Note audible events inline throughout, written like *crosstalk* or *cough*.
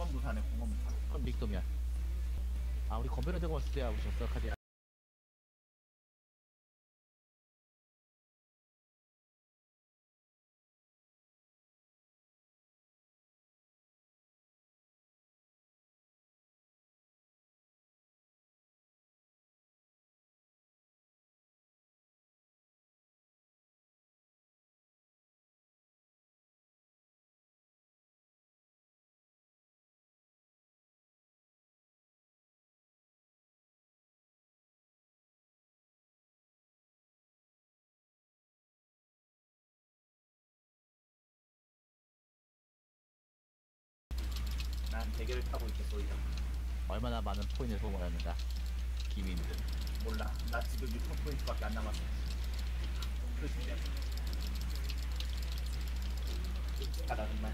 공업무사네 공업무사 그럼 믹돔이야. 아 우리 건배로 들고 왔을 때야 우리 졌어 카디야. 대게를 타고 쏠려 얼마나 많은 포인을 소모했는가. 기민들. 몰라 나 지금 6천 포인트밖에 안 남았어 그 진짜 가다 정말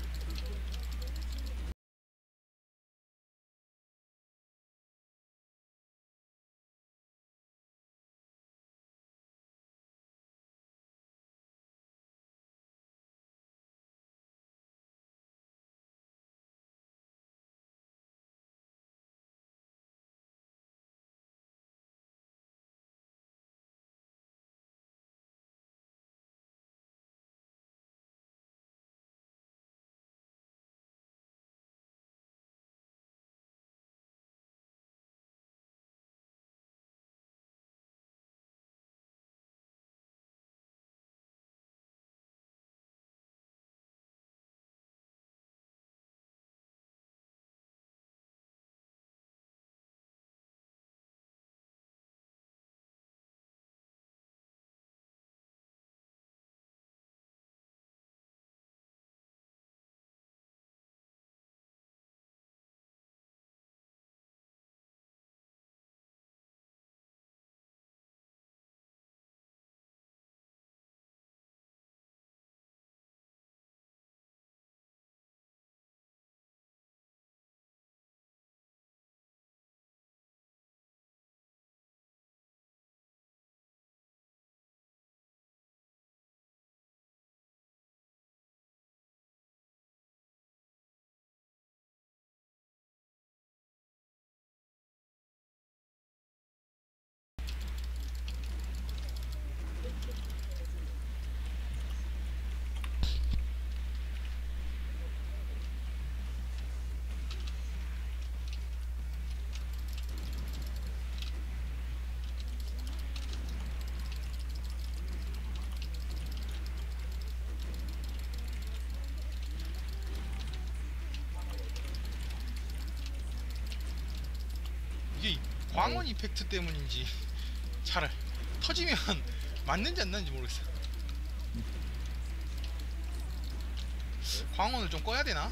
광원 이펙트 때문인지 잘 터지면 *laughs* 맞는지 안 맞는지 모르겠어. 광원을 좀 꺼야 되나?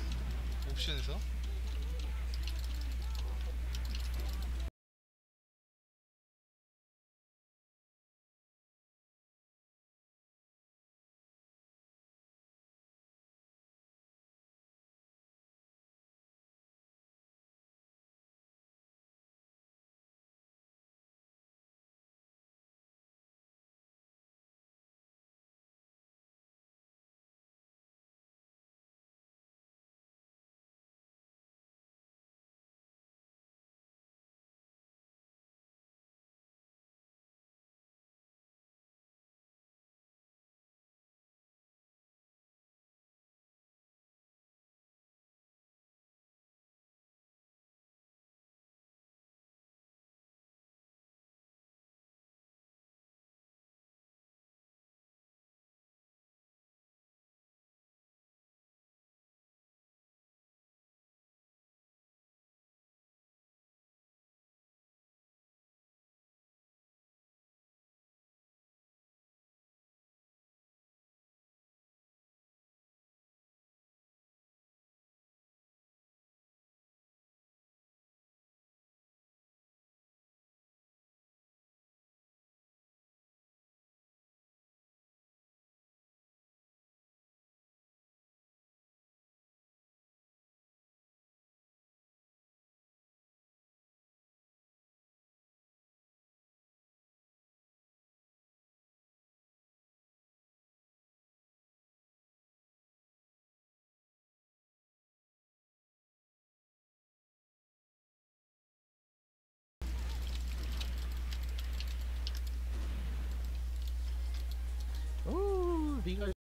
옵션에서 네가